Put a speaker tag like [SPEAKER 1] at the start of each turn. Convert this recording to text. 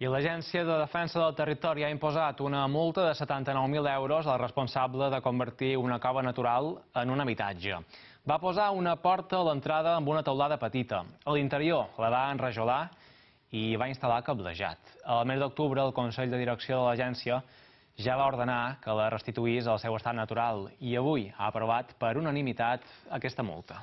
[SPEAKER 1] I l'Agència de Defensa del Territori ha imposat una multa de 79.000 euros al responsable de convertir una cova natural en un habitatge. Va posar una porta a l'entrada amb una teulada petita. A l'interior la va enrajolar i va instal·lar cablejat. Al mes d'octubre, el Consell de Direcció de l'Agència ja va ordenar que la restituís al seu estat natural i avui ha aprovat per unanimitat aquesta multa.